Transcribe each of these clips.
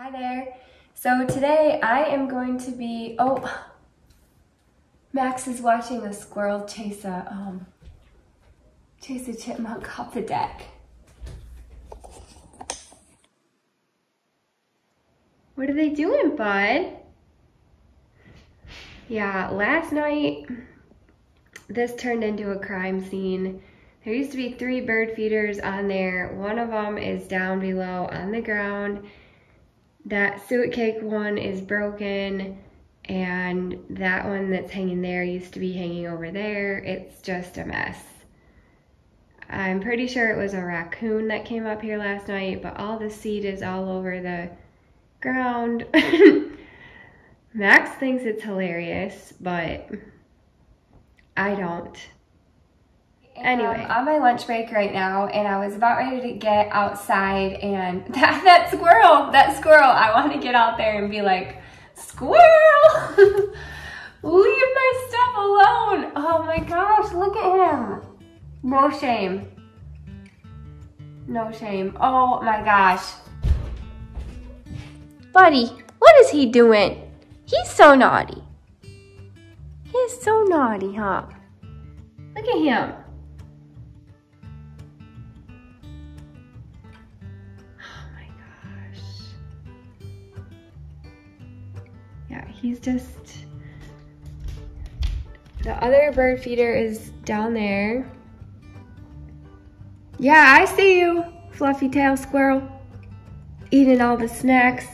Hi there. So today I am going to be, oh, Max is watching a squirrel chase a, um, chase a chipmunk off the deck. What are they doing, bud? Yeah, last night this turned into a crime scene. There used to be three bird feeders on there. One of them is down below on the ground. That suet cake one is broken and that one that's hanging there used to be hanging over there. It's just a mess. I'm pretty sure it was a raccoon that came up here last night, but all the seed is all over the ground. Max thinks it's hilarious, but I don't. Um, anyway, I'm on my lunch break right now, and I was about ready to get outside, and that, that squirrel, that squirrel, I want to get out there and be like, squirrel, leave my stuff alone. Oh my gosh, look at him. No shame. No shame. Oh my gosh. Buddy, what is he doing? He's so naughty. He's so naughty, huh? Look at him. He's just... The other bird feeder is down there. Yeah, I see you, fluffy tail squirrel. Eating all the snacks.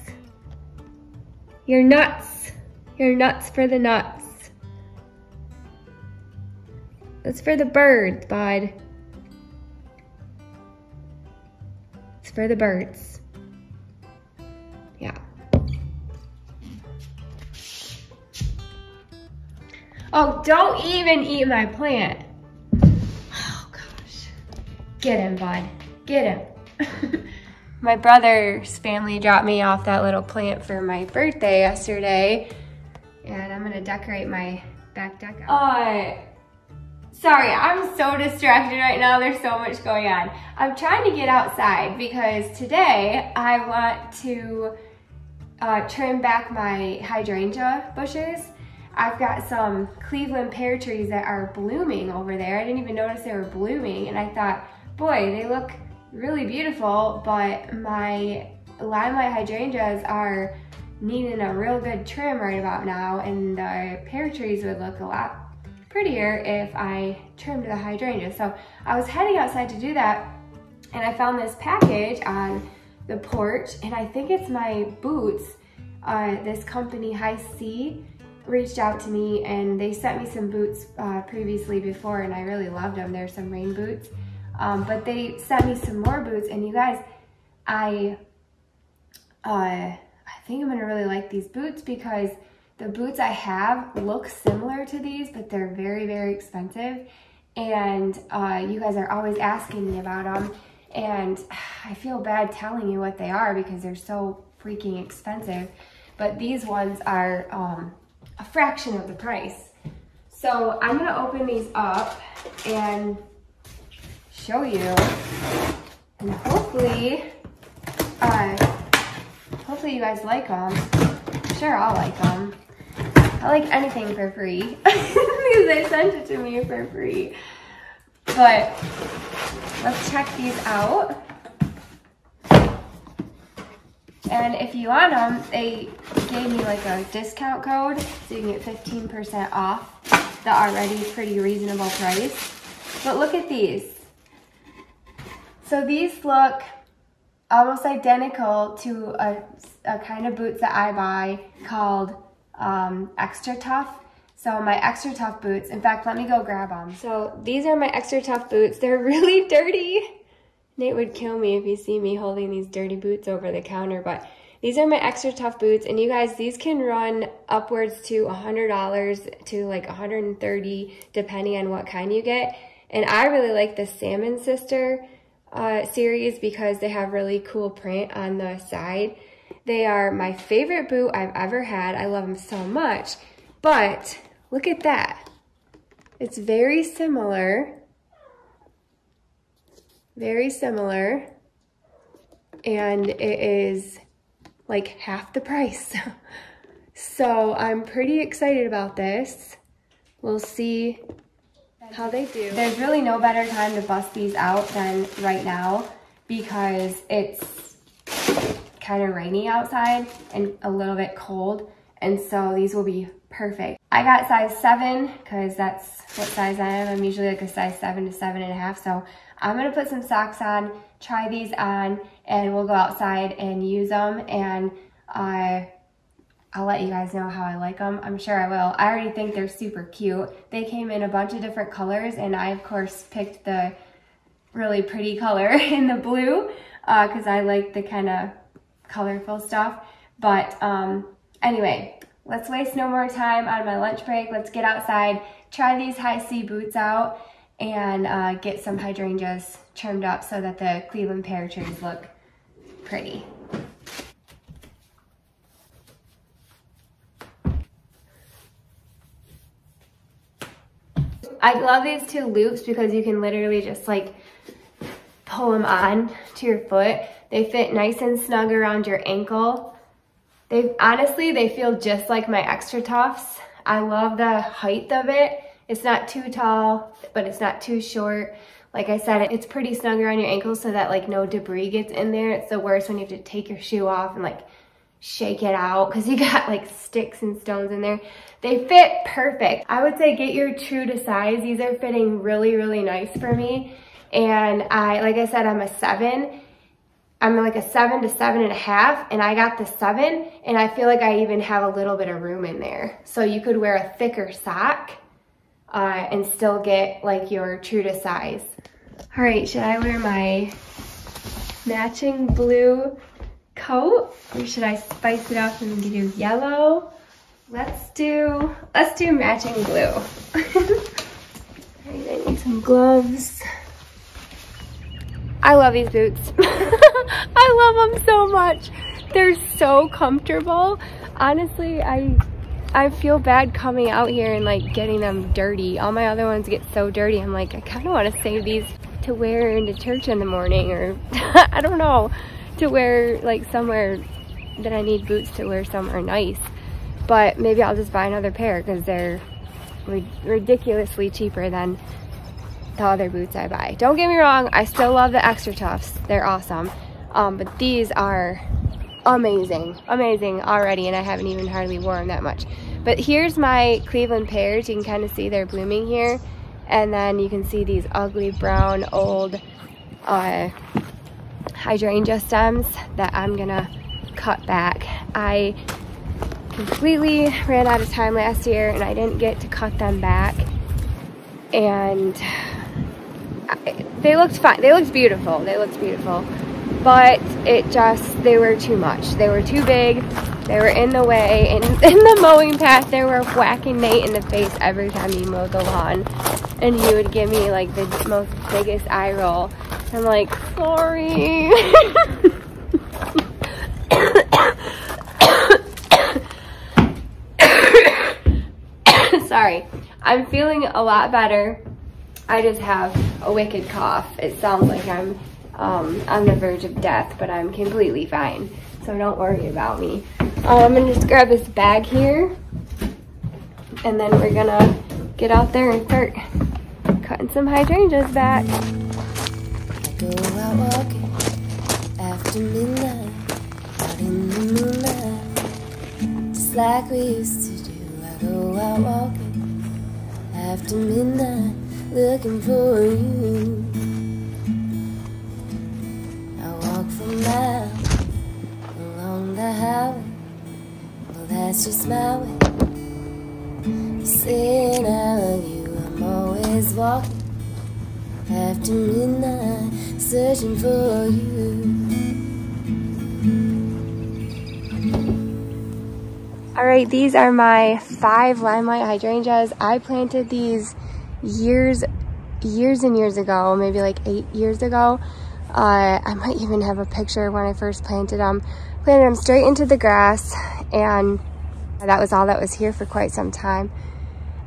You're nuts. You're nuts for the nuts. That's for the birds, bud. It's for the birds. Oh, don't even eat my plant. Oh, gosh. Get him, bud. Get him. my brother's family dropped me off that little plant for my birthday yesterday. And I'm gonna decorate my back deck. Uh, Sorry, I'm so distracted right now. There's so much going on. I'm trying to get outside because today I want to uh, trim back my hydrangea bushes. I've got some Cleveland pear trees that are blooming over there. I didn't even notice they were blooming and I thought, boy, they look really beautiful, but my limelight hydrangeas are needing a real good trim right about now and the pear trees would look a lot prettier if I trimmed the hydrangea. So I was heading outside to do that and I found this package on the porch and I think it's my boots. Uh, this company, High C, reached out to me and they sent me some boots uh, previously before and I really loved them. They're some rain boots. Um, but they sent me some more boots and you guys, I, uh, I think I'm gonna really like these boots because the boots I have look similar to these, but they're very, very expensive. And uh, you guys are always asking me about them. And I feel bad telling you what they are because they're so freaking expensive. But these ones are um, a fraction of the price. So I'm gonna open these up and show you. And hopefully, uh, hopefully you guys like them. I'm sure I'll like them. I like anything for free because they sent it to me for free. But let's check these out. And if you want them, they gave me like a discount code so you can get 15% off the already pretty reasonable price. But look at these. So these look almost identical to a, a kind of boots that I buy called um, XtraTuf. So my XtraTuf boots, in fact, let me go grab them. So these are my XtraTuf boots. They're really dirty. Nate would kill me if he see me holding these dirty boots over the counter, but these are my XtraTuf boots. And you guys, these can run upwards to $100 to like 130 depending on what kind you get. And I really like the Salmon Sister uh, series because they have really cool print on the side. They are my favorite boot I've ever had. I love them so much. But look at that. It's very similar. Very similar. And it is like half the price. so I'm pretty excited about this. We'll see how they do. There's really no better time to bust these out than right now because it's kind of rainy outside and a little bit cold. And so these will be perfect. I got size seven because that's what size I am. I'm usually like a size seven to seven and a half. So I'm gonna put some socks on, try these on, and we'll go outside and use them. And uh, I'll let you guys know how I like them. I'm sure I will. I already think they're super cute. They came in a bunch of different colors and I of course picked the really pretty color in the blue because uh, I like the kind of colorful stuff. But um, anyway, let's waste no more time on my lunch break. Let's get outside, try these HISEA boots out and uh, get some hydrangeas trimmed up so that the Cleveland pear trees look pretty. I love these two loops because you can literally just like pull them on to your foot. They fit nice and snug around your ankle. They honestly, they feel just like my XtraTufs. I love the height of it. It's not too tall, but it's not too short. Like I said, it's pretty snug around your ankles so that like no debris gets in there. It's the worst when you have to take your shoe off and like shake it out because you got like sticks and stones in there. They fit perfect. I would say get your true to size. These are fitting really, really nice for me. And I, like I said, I'm a seven. I'm like a seven to seven and a half and I got the seven and I feel like I even have a little bit of room in there. So you could wear a thicker sock uh, and still get like your true to size. All right, should I wear my matching blue coat or should I spice it up and do yellow? Let's do, let's do matching blue. I need some gloves. I love these boots. I love them so much. They're so comfortable. Honestly, I I feel bad coming out here and like getting them dirty. All my other ones get so dirty. I'm like, I kind of want to save these to wear into church in the morning or I don't know to wear like somewhere that I need boots to wear somewhere nice. But maybe I'll just buy another pair because they're ridiculously cheaper than the other boots I buy. Don't get me wrong, I still love the XtraTufs. They're awesome. Um, but these are amazing, amazing already and I haven't even hardly worn that much. But here's my Cleveland pears. You can kind of see they're blooming here. And then you can see these ugly brown old uh, hydrangea stems that I'm gonna cut back. I completely ran out of time last year and I didn't get to cut them back. And I, they looked fine. They looked beautiful. They looked beautiful. But it just, they were too much. They were too big. They were in the way. And in the mowing path, they were whacking Nate in the face every time he mowed the lawn. And he would give me like the most biggest eye roll. I'm like, sorry. sorry. I'm feeling a lot better. I just have a wicked cough. It sounds like I'm um, on the verge of death, but I'm completely fine. So don't worry about me. Um, I'm gonna just grab this bag here and then we're gonna get out there and start cutting some hydrangeas back go out walking after midnight, out in the moonlight, just like we used to do. I go out walking after midnight, looking for you. That's just my way. Saying I love you, I'm always walking after midnight searching for you. All right, these are my five limelight hydrangeas. I planted these years, years and years ago, maybe like eight years ago. Uh, I might even have a picture when I first planted them. Planted them straight into the grass and that was all that was here for quite some time.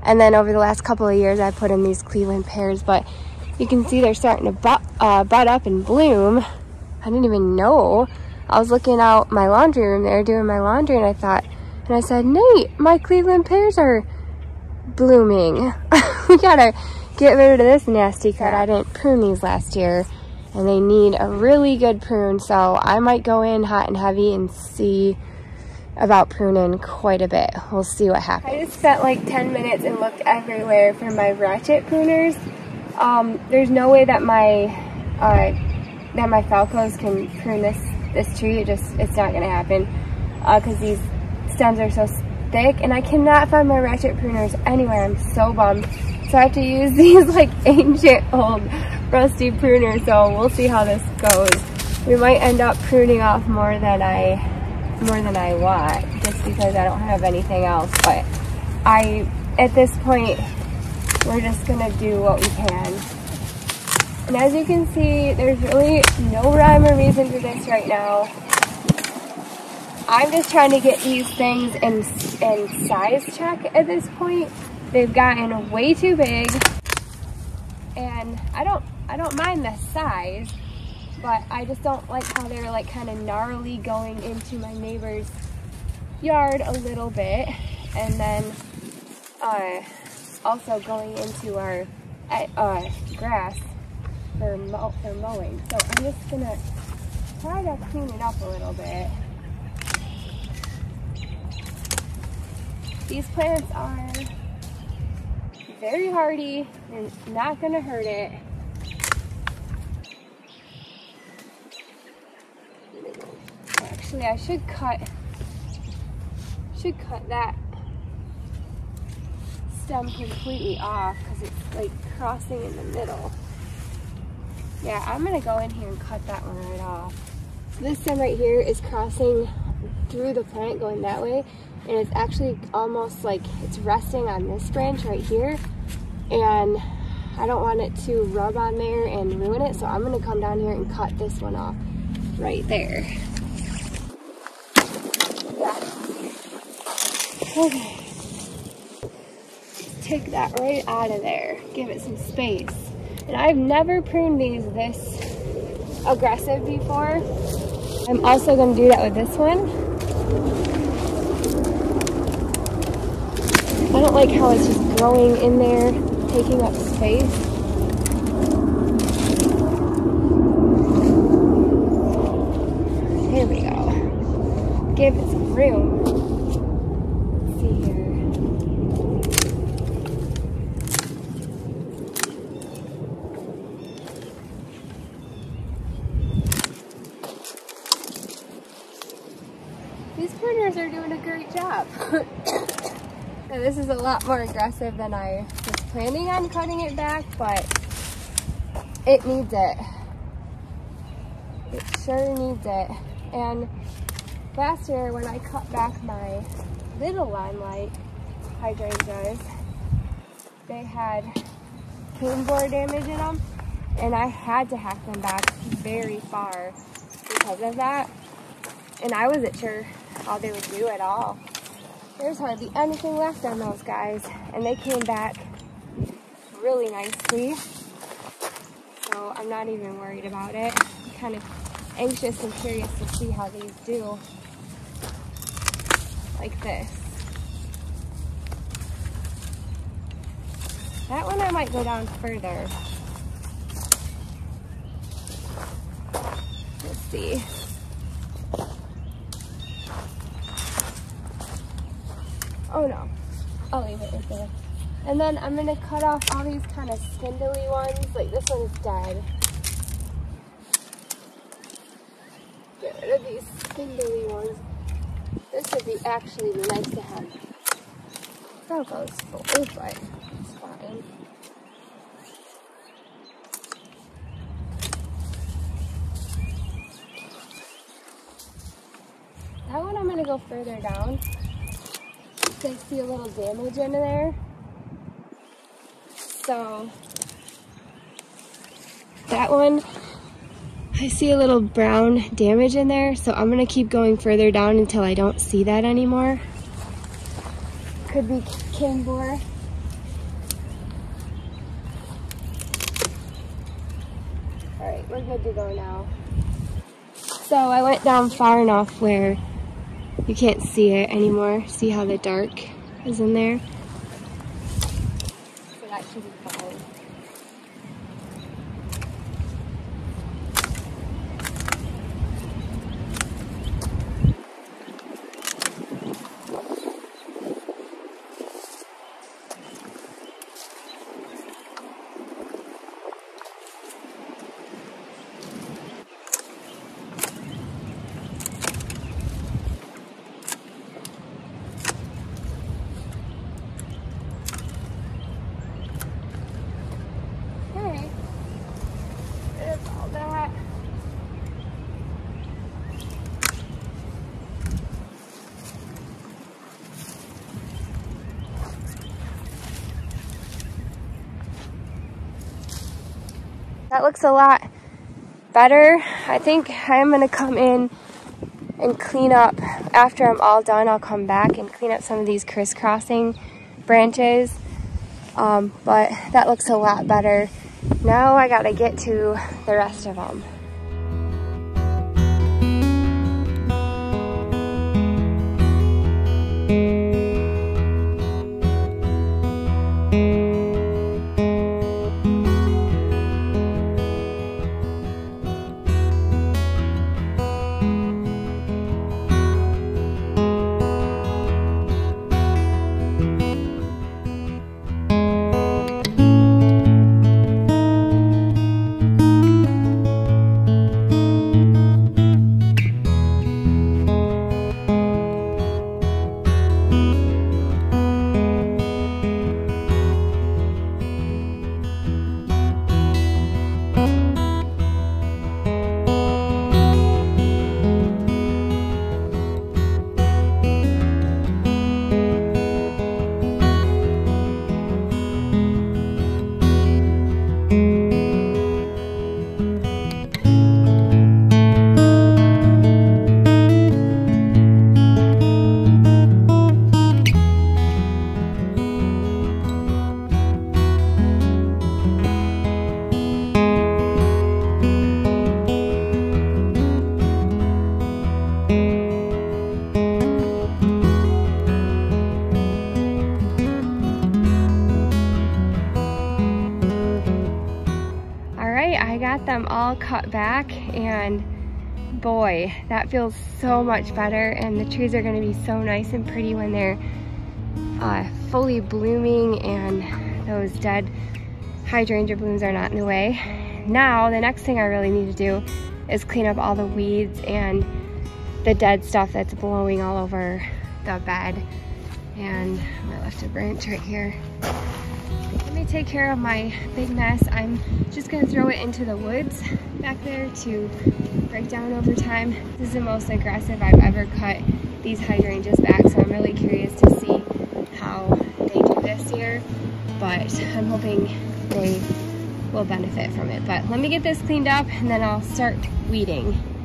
And then over the last couple of years, I put in these Cleveland pears, but you can see they're starting to bud, uh, bud up and bloom. I didn't even know I was looking out my laundry room there doing my laundry and I thought, and I said, Nate, my Cleveland pears are blooming. we gotta get rid of this nasty cut. I didn't prune these last year and they need a really good prune. So I might go in hot and heavy and see about pruning quite a bit. We'll see what happens. I just spent like 10 minutes and looked everywhere for my ratchet pruners. Um, there's no way that my uh, that my Felcos can prune this this tree. It just it's not gonna happen because uh, these stems are so thick and I cannot find my ratchet pruners anywhere. I'm so bummed. So I have to use these like ancient old rusty pruners. so we'll see how this goes. We might end up pruning off more than I more than I want, just because I don't have anything else. But I, at this point, we're just gonna do what we can. And as you can see, there's really no rhyme or reason to this right now. I'm just trying to get these things in, in size check at this point. They've gotten way too big and I don't I don't mind the size, but I just don't like how they're like kind of gnarly going into my neighbor's yard a little bit, and then uh, also going into our uh, grass for, mow for mowing. So I'm just gonna try to clean it up a little bit. These plants are very hardy and not gonna hurt it. Actually, I should cut, should cut that stem completely off because it's like crossing in the middle. Yeah, I'm gonna go in here and cut that one right off. This stem right here is crossing through the plant going that way and it's actually almost like it's resting on this branch right here and I don't want it to rub on there and ruin it so I'm gonna come down here and cut this one off right there okay take that right out of there give it some space and I've never pruned these this aggressive before I'm also going to do that with this one I don't like how it's just growing in there, taking up space. Here we go. Give it some room. Let's see here. These pruners are doing a great job. Now this is a lot more aggressive than I was planning on cutting it back, but it needs it. It sure needs it. And last year when I cut back my little limelight hydrangeas, they had cane borer damage in them, and I had to hack them back very far because of that. And I wasn't sure how they would do at all. There's hardly anything left on those guys. And they came back really nicely. So I'm not even worried about it. I'm kind of anxious and curious to see how these do. Like this. That one I might go down further. Let's see. Oh no, I'll leave it right there. And then I'm gonna cut off all these kind of spindly ones. Like this one's dead. Get rid of these spindly ones. This would be actually nice to have. That goes full, but it's fine. That one I'm gonna go further down. I see a little damage in there. So that one, I see a little brown damage in there. So I'm gonna keep going further down until I don't see that anymore. Could be cane borer. All right, we're good to go now. So I went down far enough where you can't see it anymore. See how the dark is in there? So that should be fine. Okay. There's all that. That looks a lot better. I think I'm gonna come in and clean up after I'm all done. I'll come back and clean up some of these crisscrossing branches. Um, but that looks a lot better. Now I gotta get to the rest of them. That feels so much better and the trees are gonna be so nice and pretty when they're uh, fully blooming and those dead hydrangea blooms are not in the way. Now, the next thing I really need to do is clean up all the weeds and the dead stuff that's blowing all over the bed. And I left a branch right here. Take care of my big mess. I'm just gonna throw it into the woods back there to break down over time. This is the most aggressive I've ever cut these hydrangeas back, so I'm really curious to see how they do this year. But I'm hoping they will benefit from it. But let me get this cleaned up and then I'll start weeding.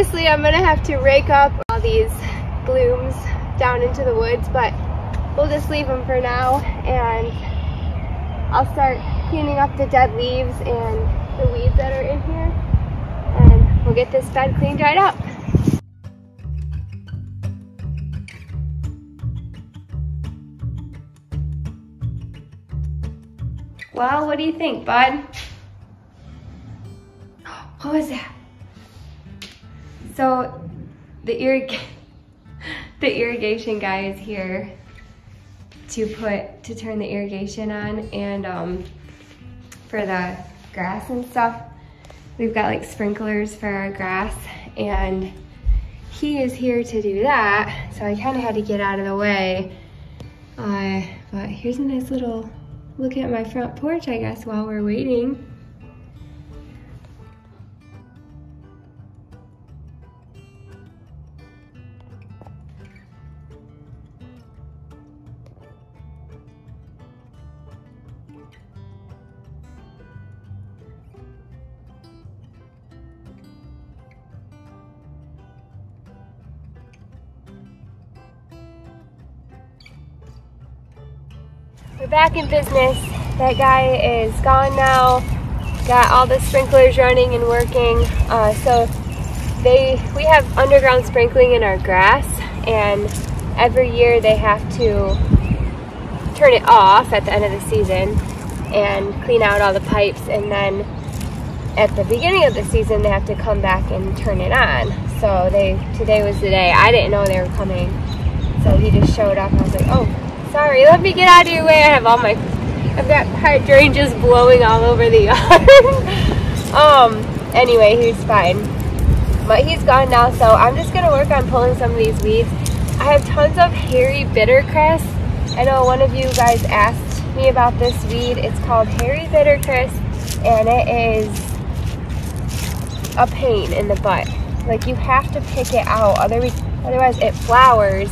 Obviously, I'm gonna have to rake up all these blooms down into the woods, but we'll just leave them for now and I'll start cleaning up the dead leaves and the weeds that are in here and we'll get this bed cleaned right up. Well, what do you think, bud? What was that? So the irrig the irrigation guy is here to put to turn the irrigation on and um, for the grass and stuff. We've got like sprinklers for our grass and he is here to do that. So I kind of had to get out of the way. Uh, but here's a nice little look at my front porch I guess while we're waiting We're back in business. That guy is gone now. Got all the sprinklers running and working. Uh, so they we have underground sprinkling in our grass and every year they have to turn it off at the end of the season and clean out all the pipes and then at the beginning of the season they have to come back and turn it on. So they today was the day. I didn't know they were coming. So he just showed up. I was like, oh, sorry, let me get out of your way. I have all my, I've got hydrangeas blowing all over the yard. um, anyway, he's fine. But he's gone now, so I'm just gonna work on pulling some of these weeds. I have tons of hairy bittercress. I know one of you guys asked me about this weed. It's called hairy bittercress, and it is a pain in the butt. Like you have to pick it out, otherwise, otherwise it flowers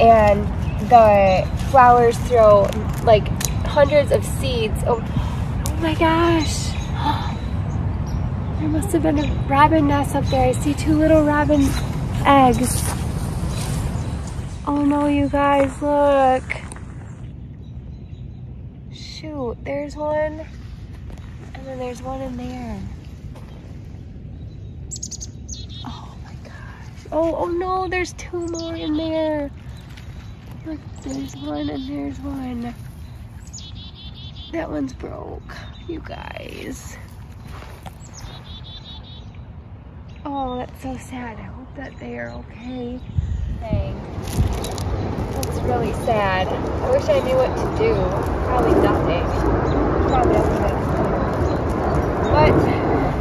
and the flowers throw like hundreds of seeds. Oh, oh my gosh. There must have been a robin nest up there. I see two little robin eggs. Oh no, you guys, look. Shoot, there's one. And then there's one in there. Oh my gosh. Oh, oh no, there's two more in there. There's one and there's one. That one's broke, you guys. Oh, that's so sad. I hope that they are okay. Dang. That's really sad. I wish I knew what to do. Probably nothing. Probably nothing. But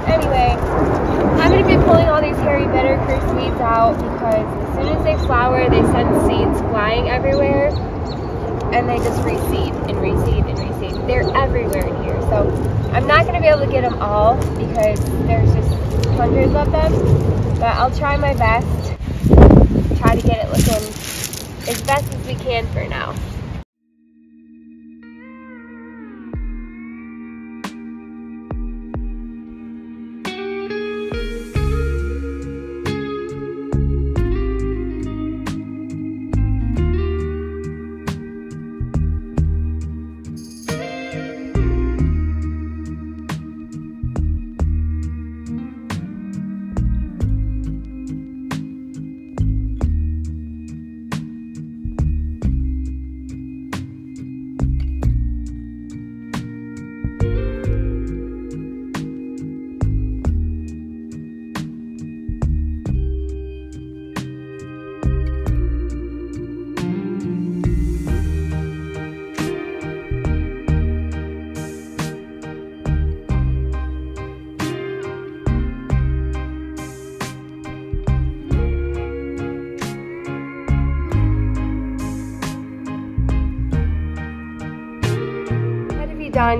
anyway, I'm going to be pulling all hairy bittercress weeds out because as soon as they flower, they send seeds flying everywhere and they just reseed and reseed and reseed. They're everywhere in here. So I'm not going to be able to get them all because there's just hundreds of them. But I'll try my best. Try to get it looking as best as we can for now.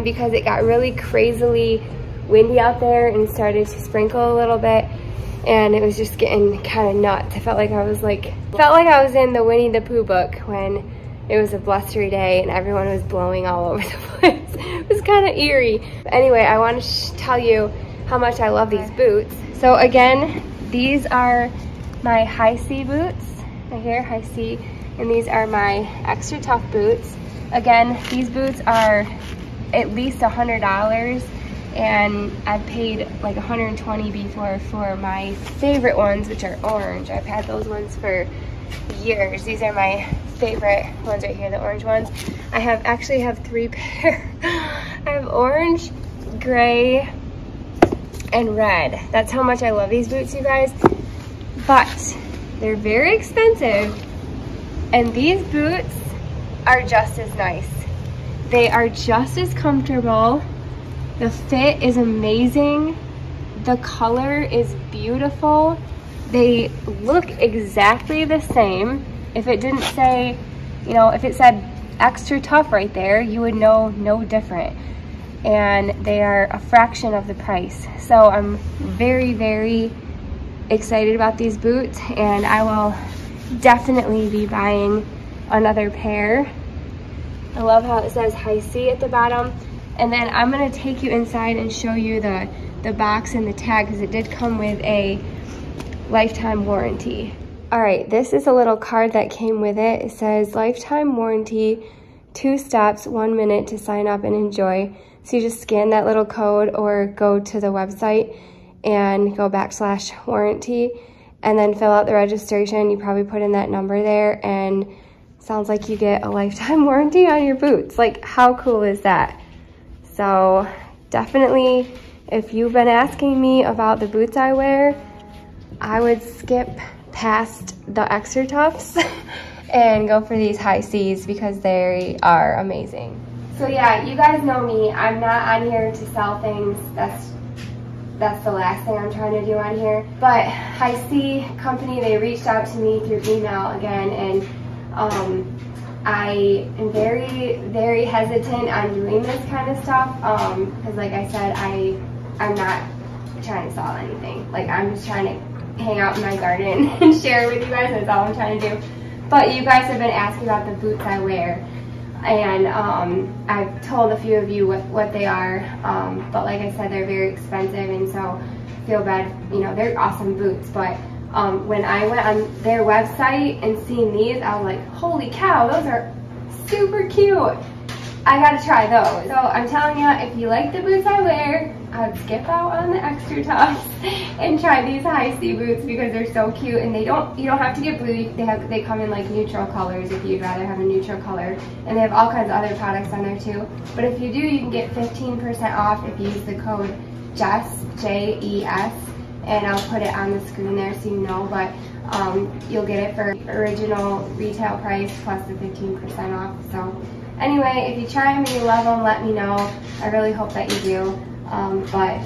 Because it got really crazily windy out there and started to sprinkle a little bit and it was just getting kind of nuts. I felt like I was like, felt like I was in the Winnie the Pooh book when it was a blustery day and everyone was blowing all over the place. it was kind of eerie. But anyway, I want to tell you how much I love these boots. So again, these are my HISEA boots, right here, HISEA, and these are my XtraTuf boots. Again, these boots are at least a hundred dollars. And I've paid like 120 before for my favorite ones which are orange. I've had those ones for years. These are my favorite ones right here the orange ones. I have actually have three pair. I have orange gray and red. That's how much I love these boots you guys. But they're very expensive and these boots are just as nice they are just as comfortable. The fit is amazing. The color is beautiful. They look exactly the same. If it didn't say, you know, if it said XtraTuf right there, you would know no different. And they are a fraction of the price. So I'm very, very excited about these boots and I will definitely be buying another pair I love how it says HISEA at the bottom. And then I'm gonna take you inside and show you the, the box and the tag because it did come with a lifetime warranty. All right, this is a little card that came with it. It says lifetime warranty, two steps, one minute to sign up and enjoy. So you just scan that little code or go to the website and go backslash warranty and then fill out the registration. You probably put in that number there and sounds like you get a lifetime warranty on your boots. Like how cool is that? So definitely if you've been asking me about the boots I wear, I would skip past the XtraTufs and go for these HISEA's because they are amazing. So yeah, you guys know me. I'm not on here to sell things. That's that's the last thing I'm trying to do on here. But high C company, they reached out to me through email again and um, I am very, very hesitant on doing this kind of stuff because um, like I said, I, I'm not trying to sell anything. Like I'm just trying to hang out in my garden and share with you guys. That's all I'm trying to do. But you guys have been asking about the boots I wear and um, I've told a few of you what, what they are, um, but like I said, they're very expensive, and so feel bad, you know, they're awesome boots, but um, when I went on their website and seen these, I was like, holy cow, those are super cute. I gotta try those. So I'm telling you, if you like the boots I wear, I would skip out on the XtraTufs and try these HISEA boots because they're so cute and they don't, you don't have to get blue. They have, they come in like neutral colors if you'd rather have a neutral color. And they have all kinds of other products on there too. But if you do, you can get 15% off if you use the code JES, J-E-S, and I'll put it on the screen there so you know, but um, you'll get it for original retail price plus the 15% off. So anyway, if you try them and you love them, let me know. I really hope that you do. Um, but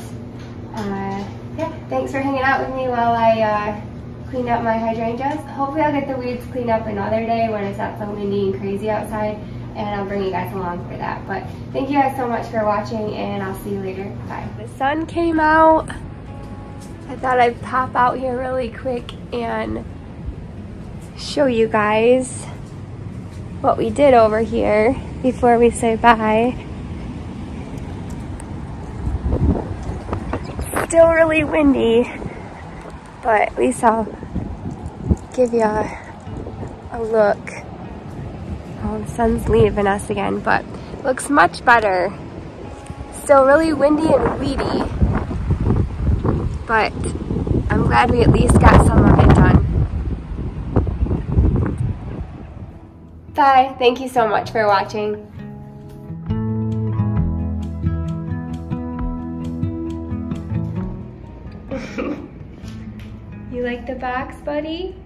uh, yeah, thanks for hanging out with me while I uh, cleaned up my hydrangeas. Hopefully I'll get the weeds cleaned up another day when it's not so windy and crazy outside and I'll bring you guys along for that. But thank you guys so much for watching and I'll see you later. Bye. The sun came out. I thought I'd pop out here really quick and show you guys what we did over here before we say bye. Still really windy, but at least I'll give you a, a look. Oh, the sun's leaving us again, but looks much better. Still really windy and weedy, but I'm glad we at least got some of it done. Bye. Thank you so much for watching. you like the box, buddy?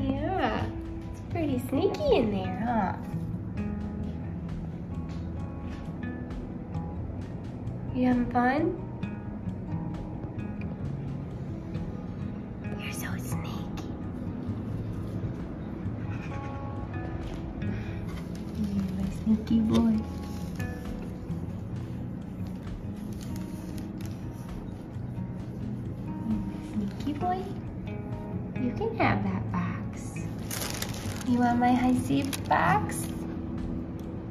Yeah, it's pretty sneaky in there, huh? You having fun? Sneaky boy. Sneaky boy. You can have that box. You want my HISEA box?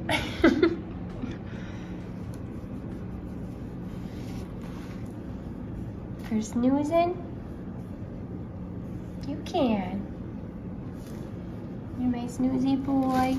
For snoozing? You can. You're my snoozy boy.